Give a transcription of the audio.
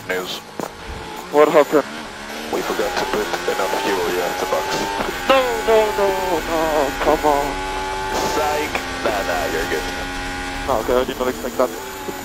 bad news. What happened? We forgot to put enough fuel in the box. No, no, no, no, come on. Psych! Nah, nah, you're good. No, okay, I did not expect that.